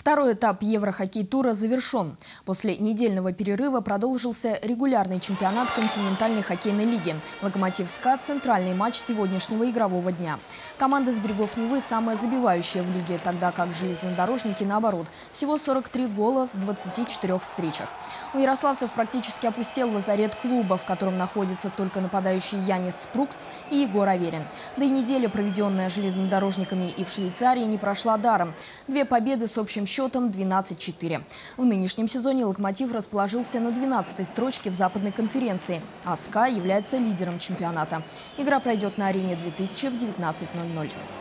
Второй этап Еврохоккей-тура завершен. После недельного перерыва продолжился регулярный чемпионат континентальной хоккейной лиги. «Локомотив СКА» – центральный матч сегодняшнего игрового дня. Команда с берегов Невы самая забивающая в лиге, тогда как железнодорожники наоборот. Всего 43 гола в 24 встречах. У ярославцев практически опустел лазарет клуба, в котором находится только нападающий Янис Спрукц и Егор Аверин. Да и неделя, проведенная железнодорожниками и в Швейцарии, не прошла даром. Две победы с общим счетом 12-4. В нынешнем сезоне «Локомотив» расположился на 12-й строчке в западной конференции, а «СКА» является лидером чемпионата. Игра пройдет на арене 2000 в 19.00.